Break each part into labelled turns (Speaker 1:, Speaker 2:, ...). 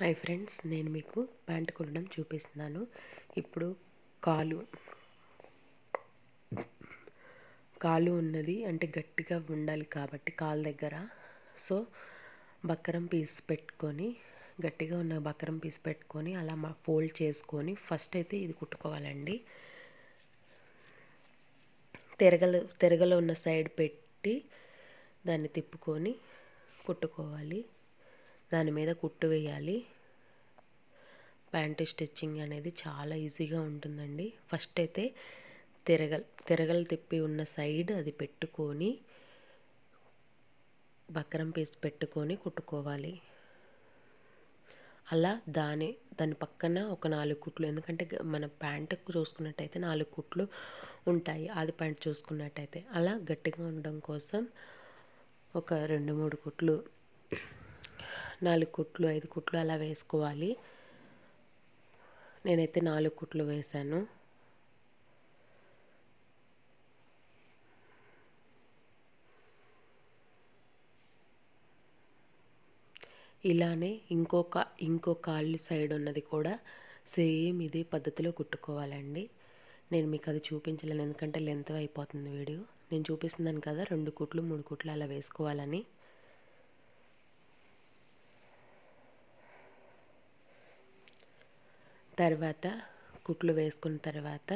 Speaker 1: Hi friends నేను మీకు pant కుట్టడం చూపిస్తున్నాను. ఇప్పుడు కాలు. కాలు ఉన్నది అంటే గట్టిగా ఉండాలి కాబట్టి కాలు దగ్గర. సో బక్కరం పీస్ పెట్టుకొని గట్టిగా ఉన్న బక్కరం పీస్ పెట్టుకొని అలా మా ఫోల్డ్ చేసుకొని ఫస్ట్ అయితే ఇది కుట్టుకోవాలండి. తెరగలు తెరగలో ఉన్న సైడ్ పెట్టి దాన్ని తిప్పుకొని కుట్టుకోవాలి. దాని మీద కుట్టు వేయాలి. ప్యాంటు స్టిచ్చింగ్ అనేది చాలా ఈజీగా ఉంటుందండి. ఫస్ట్ అయితే తిరగల్ తిరగలు తిప్పి ఉన్న సైడ్ అది పెట్టుకొని బక్రం పీస్ పెట్టుకొని కుట్టుకోవాలి. అలా దాని దాని పక్కన ఒక నాలుగు కుట్లు ఎందుకంటే మన ప్యాంటుకు చూసుకున్నట్టయితే నాలుగు కుట్లు ఉంటాయి ఆది ప్యాంట్ చూసుకున్నట్టయితే. అలా గట్టిగా ఉండడం కోసం ఒక రెండు మూడు కుట్లు నాలుగు కుట్లు ఐదు కుట్లు అలా వేసుకోవాలి. నేనైతే నాలుగు కుట్లు వేశాను. ఇలానే ఇంకొక ఇంకో కాళ్ళు సైడ్ ఉన్నది కూడా సేమ్ ఇదే పద్ధతిలో కుట్టుకోవాలండి. నేను మీకు అది చూపించలేను ఎందుకంటే లెంత్ అయిపోతుంది వీడియో. నేను చూపిస్తున్నాను కదా రెండు కుట్లు మూడు కుట్లు అలా వేసుకోవాలని. తర్వాత కుట్లు వేసుకున్న తర్వాత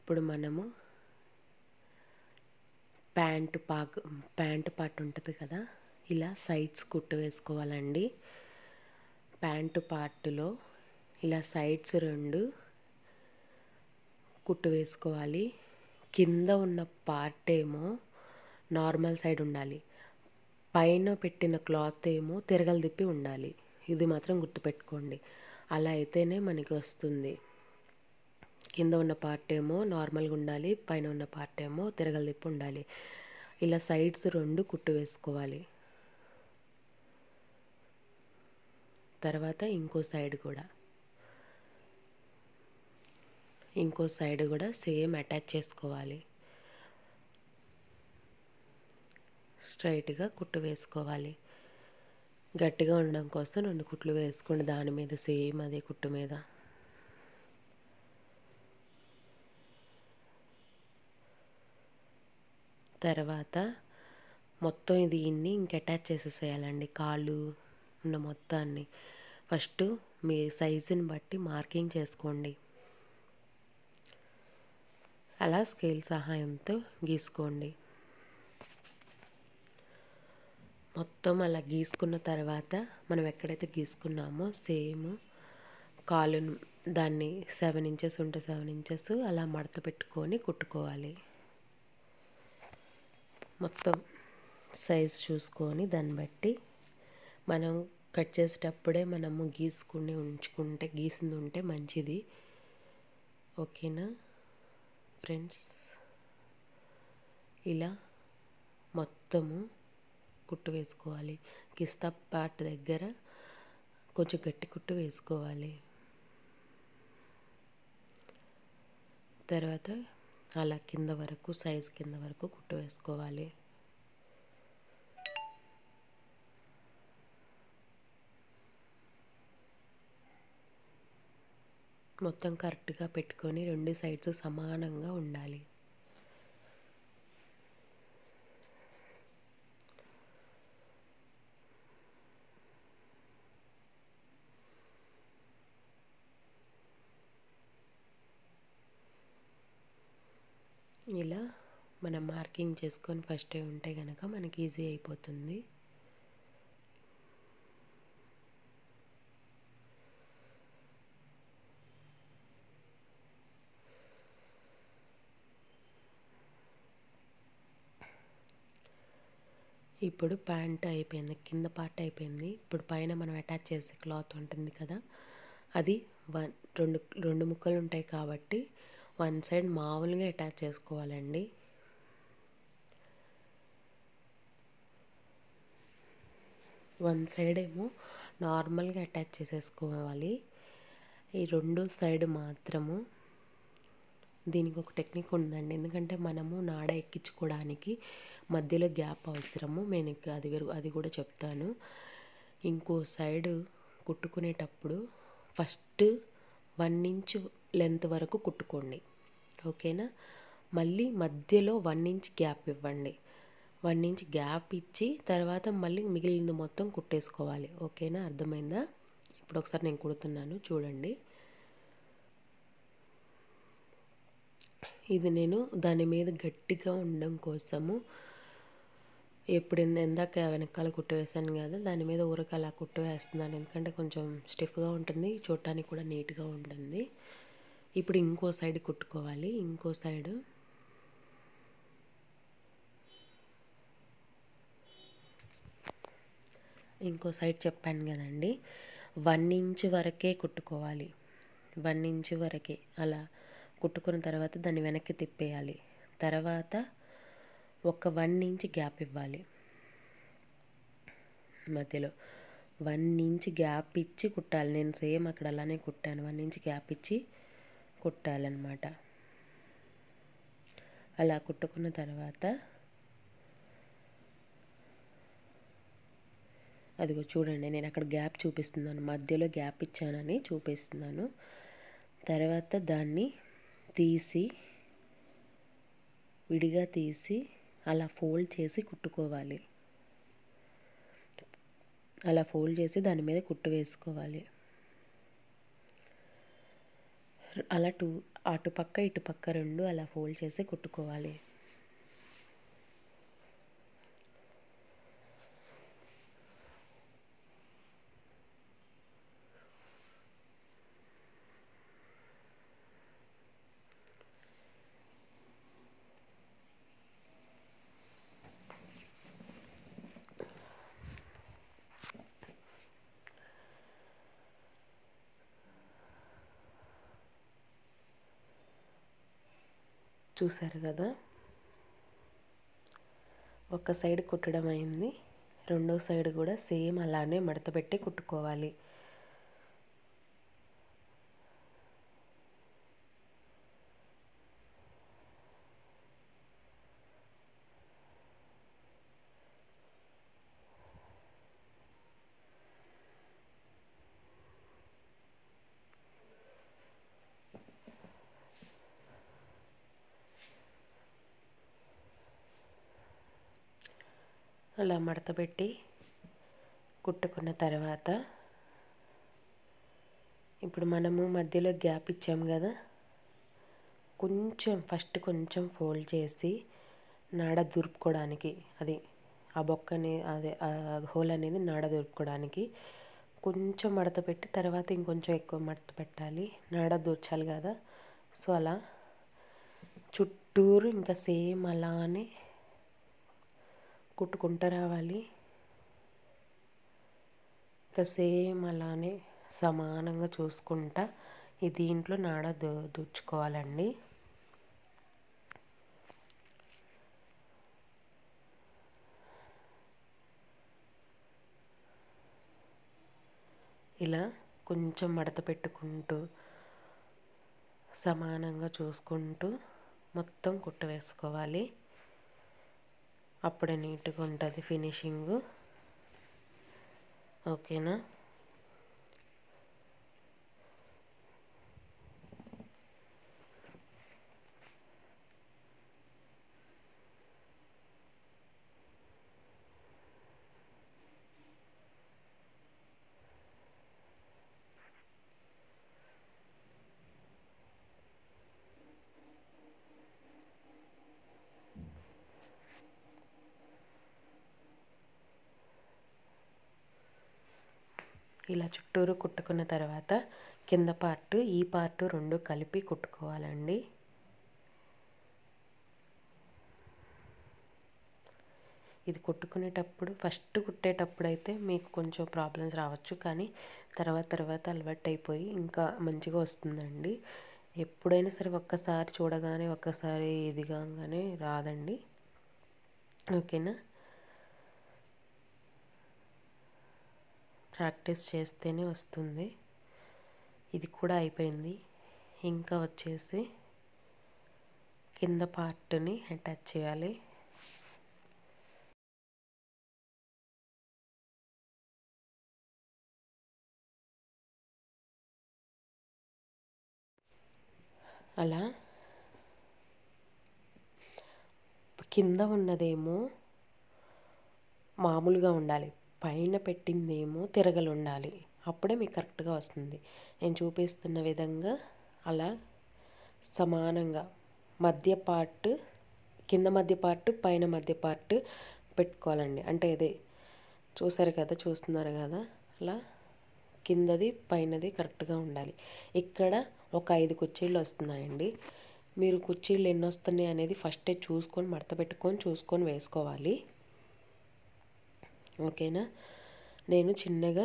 Speaker 1: ఇప్పుడు మనము ప్యాంటు పాక్ ప్యాంటు పార్ట్ ఉంటుంది కదా ఇలా సైడ్స్ కుట్టు వేసుకోవాలండి. ప్యాంటు పార్టులో ఇలా సైడ్స్ రెండు కుట్టు వేసుకోవాలి. కింద ఉన్న పార్ట్ ఏమో నార్మల్ సైడ్ ఉండాలి. పైన పెట్టిన క్లాత్ ఏమో తిరగలు తిప్పి ఉండాలి. ఇది మాత్రం గుర్తుపెట్టుకోండి. అలా అయితేనే మనకి వస్తుంది. కింద ఉన్న పార్ట్ ఏమో నార్మల్గా ఉండాలి పైన ఉన్న పార్ట్ ఏమో తిరగలిదిప్పు ఉండాలి. ఇలా సైడ్స్ రెండు కుట్టు వేసుకోవాలి. తర్వాత ఇంకో సైడ్ కూడా. ఇంకో సైడ్ కూడా సేమ్ అటాచ్ చేసుకోవాలి. స్ట్రైట్గా కుట్టు వేసుకోవాలి. గట్టిగా ఉండడం కోసం రెండు కుట్లు వేసుకోండి. దాని మీద సేమ్ అదే కుట్టు మీద. తర్వాత మొత్తం ఇది ఇన్ని ఇంక అటాచ్ చేసేసేయాలండి. కాళ్ళు ఉన్న మొత్తాన్ని. ఫస్ట్ మీ సైజుని బట్టి మార్కింగ్ చేసుకోండి. అలా స్కేల్ సహాయంతో గీసుకోండి. మొత్తం అలా గీసుకున్న తర్వాత మనం ఎక్కడైతే గీసుకున్నామో సేమ్ కాలును దాన్ని సెవెన్ ఇంచెస్ ఉంటే సెవెన్ ఇంచెస్ అలా మడత పెట్టుకొని కుట్టుకోవాలి. మొత్తం సైజ్ చూసుకొని దాన్ని బట్టి మనం కట్ చేసేటప్పుడే మనము గీసుకుని ఉంచుకుంటే గీసింది ఉంటే మంచిది. ఓకేనా? ఫ్రెండ్స్ ఇలా మొత్తము కుట్టు వేసుకోవాలి. కిస్తా పార్ట్ దగ్గర కొంచెం గట్టి కుట్టు వేసుకోవాలి. తర్వాత అలా కింద వరకు సైజ్ కింద వరకు కుట్టు వేసుకోవాలి. మొత్తం కరెక్ట్గా పెట్టుకొని రెండు సైడ్స్ సమానంగా ఉండాలి ఇలా మనం మార్కింగ్ చేసుకొని ఫస్టే ఉంటే కనుక మనకి ఈజీ అయిపోతుంది. ఇప్పుడు ప్యాంట్ అయిపోయింది కింద పార్ట్ అయిపోయింది. ఇప్పుడు పైన మనం అటాచ్ చేసే క్లాత్ ఉంటుంది కదా అది వన్ రెండు రెండు ముక్కలు ఉంటాయి కాబట్టి వన్ సైడ్ మామూలుగా అటాచ్ చేసుకోవాలండి. వన్ సైడ్ ఏమో నార్మల్గా అటాచ్ చేసేసుకోవాలి. ఈ రెండు సైడ్ మాత్రము దీనికి ఒక టెక్నిక్ ఉందండి. ఎందుకంటే మనము నాడ ఎక్కించుకోవడానికి మధ్యలో గ్యాప్ అవసరము. నేను అది అది కూడా చెప్తాను. ఇంకో సైడ్ కుట్టుకునేటప్పుడు ఫస్ట్ వన్ ఇంచ్ లెంత్ వరకు కుట్టుకోండి. ఓకేనా? మళ్ళీ మధ్యలో వన్ ఇంచ్ గ్యాప్ ఇవ్వండి. వన్ ఇంచ్ గ్యాప్ ఇచ్చి తర్వాత మళ్ళీ మిగిలింది మొత్తం కుట్టేసుకోవాలి. ఓకేనా? అర్థమైందా? ఇప్పుడు ఒకసారి నేను కుడుతున్నాను. చూడండి. ఇది నేను దాని మీద గట్టిగా ఉండడం కోసము ఎప్పుడు ఎందాక వెనకాల కుట్టు వేసాను కదా దాని మీద ఊరక అలా కుట్టు వేస్తున్నాను ఎందుకంటే కొంచెం స్టిఫ్గా ఉంటుంది చూడటానికి కూడా నీట్గా ఉంటుంది. ఇప్పుడు ఇంకో సైడ్ కుట్టుకోవాలి. ఇంకో సైడ్ ఇంకో సైడ్ చెప్పాను కదండి. వన్ ఇంచ్ వరకే కుట్టుకోవాలి. వన్ ఇంచ్ వరకే అలా కుట్టుకున్న తర్వాత దాన్ని వెనక్కి తిప్పేయాలి. తర్వాత ఒక వన్ ఇంచ్ గ్యాప్ ఇవ్వాలి. మధ్యలో వన్ ఇంచ్ గ్యాప్ ఇచ్చి కుట్టాలి. నేను సేమ్ అక్కడ అలానే కుట్టాను. వన్ ఇంచ్ గ్యాప్ ఇచ్చి కుట్టాలన్నమాట. అలా కుట్టుకున్న తర్వాత అదిగో చూడండి నేను అక్కడ గ్యాప్ చూపిస్తున్నాను. మధ్యలో గ్యాప్ ఇచ్చానని చూపిస్తున్నాను. తర్వాత దాన్ని తీసి విడిగా తీసి అలా ఫోల్డ్ చేసి కుట్టుకోవాలి. అలా ఫోల్డ్ చేసి దాని మీద కుట్టు వేసుకోవాలి. అలా టూ అటుపక్క ఇటుపక్క రెండు అలా ఫోల్డ్ చేసి కుట్టుకోవాలి. చూశారు కదా? ఒక సైడ్ కుట్టడం అయింది. రెండో సైడ్ కూడా సేమ్ అలానే మడత పెట్టి కుట్టుకోవాలి. అలా మడతపెట్టి కుట్టుకున్న తర్వాత ఇప్పుడు మనము మధ్యలో గ్యాప్ ఇచ్చాం కదా కొంచెం ఫస్ట్ కొంచెం ఫోల్డ్ చేసి నాడ దురుపుకోవడానికి అది ఆ బొక్కని అదే ఆ హోల్ అనేది నాడ దురుపుకోవడానికి కొంచెం మడత పెట్టి తర్వాత ఇంకొంచెం ఎక్కువ మడత పెట్టాలి. నాడ దూర్చాలి కదా. సో అలా చుట్టూరు ఇంకా సేమ్ అలానే కుట్టుకుంటూ రావాలి. ఇంకా సేమ్ అలానే సమానంగా చూసుకుంటా. ఈ దీంట్లో నాడ దో దుచ్చుకోవాలండి. ఇలా కొంచెం మడత పెట్టుకుంటూ సమానంగా చూసుకుంటూ మొత్తం కుట్టు వేసుకోవాలి. అప్పుడే నీట్గా ఉంటుంది ఫినిషింగ్ ఓకేనా ఇలా చుట్టూరు కుట్టుకున్న తర్వాత కింద పార్ట్ ఈ పార్ట్ రెండు కలిపి కుట్టుకోవాలండి. ఇది కుట్టుకునేటప్పుడు ఫస్ట్ కుట్టేటప్పుడు అయితే మీకు కొంచెం ప్రాబ్లమ్స్ రావచ్చు కానీ తర్వాత తర్వాత అలవాటు అయిపోయి ఇంకా మంచిగా వస్తుందండి. ఎప్పుడైనా సరే ఒక్కసారి చూడగానే ఒక్కసారి ఇది కాగానే రాదండి. ఓకేనా? ప్రాక్టీస్ చేస్తేనే వస్తుంది. ఇది కూడా అయిపోయింది. ఇంకా వచ్చేసి కింద పార్ట్ని అటాచ్ చేయాలి. అలా కింద ఉన్నదేమో మామూలుగా ఉండాలి. పైన పెట్టిందేమో తిరగలు ఉండాలి అప్పుడే మీకు కరెక్ట్గా వస్తుంది. నేను చూపిస్తున్న విధంగా అలా సమానంగా మధ్య పార్ట్ కింద మధ్య పార్ట్ పైన మధ్య పార్ట్ పెట్టుకోవాలండి. అంటే ఇదే చూసారు కదా చూస్తున్నారు కదా అలా కిందది పైనది కరెక్ట్గా ఉండాలి. ఇక్కడ ఒక ఐదు కుర్చీలు వస్తున్నాయండి. మీరు కుర్చీలు ఎన్ని వస్తున్నాయి అనేది ఫస్టే చూసుకొని మడత పెట్టుకొని చూసుకొని వేసుకోవాలి. ఓకేనా? నేను చిన్నగా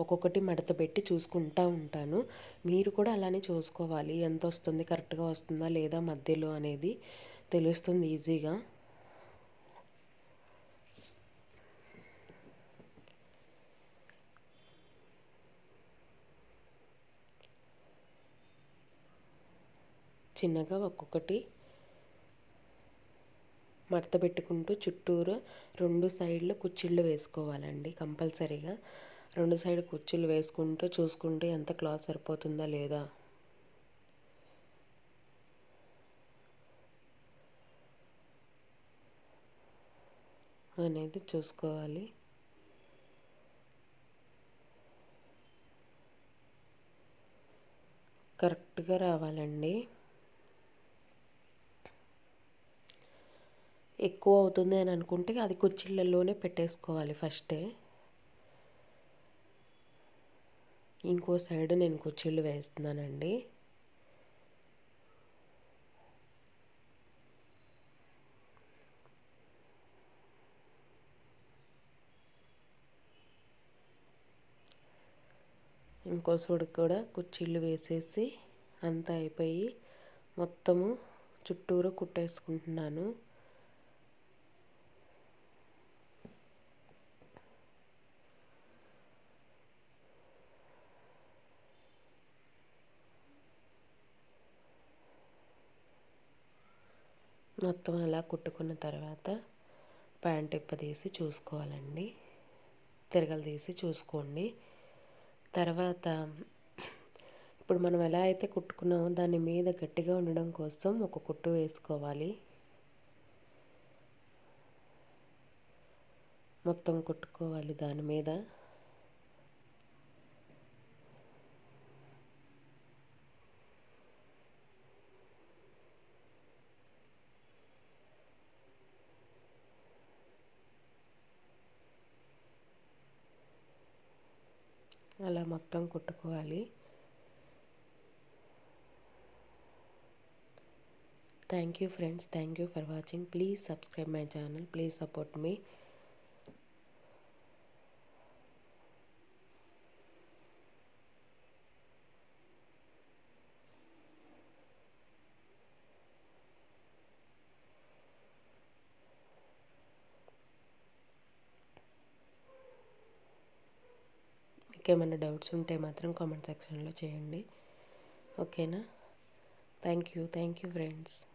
Speaker 1: ఒక్కొక్కటి మడత పెట్టి చూసుకుంటా ఉంటాను. మీరు కూడా అలానే చూసుకోవాలి. ఎంత వస్తుంది? కరెక్ట్గా వస్తుందా? లేదా మధ్యలో అనేది తెలుస్తుంది ఈజీగా. చిన్నగా ఒక్కొక్కటి మడత పెట్టుకుంటూ చుట్టూరు రెండు సైడ్లు కుచ్చిళ్ళు వేసుకోవాలండి కంపల్సరీగా. రెండు సైడ్ కుచ్చిళ్ళు వేసుకుంటూ చూసుకుంటూ ఎంత క్లాత్ సరిపోతుందా లేదా. అనేది చూసుకోవాలి. కరెక్ట్గా రావాలండి. ఎక్కువ అవుతుంది అని అనుకుంటే అది కుర్చీలలోనే పెట్టేసుకోవాలి ఫస్టే. ఇంకో సైడ్ నేను కుర్చీలు వేస్తున్నానండి. ఇంకో సైడ్ కూడా కుర్చీలు వేసేసి అంతా అయిపోయి మొత్తము చుట్టూరు కుట్టేసుకుంటున్నాను. మొత్తం అలా కుట్టుకున్న తర్వాత ప్యాంట్ ఇప్పదీసి చూసుకోవాలండి. తిరగలు తీసి చూసుకోండి. తర్వాత ఇప్పుడు మనం ఎలా అయితే కుట్టుకున్నామో దాని మీద గట్టిగా ఉండడం కోసం ఒక కుట్టు వేసుకోవాలి. మొత్తం కుట్టుకోవాలి దాని మీద. అలా మొత్తం కుట్టుకోవాలి. Thank you friends thank you for watching please subscribe my channel please support మీ ఇంకేమైనా డౌట్స్ ఉంటే మాత్రం కామెంట్ సెక్షన్లో చేయండి. ఓకేనా? Thank you. Thank you friends.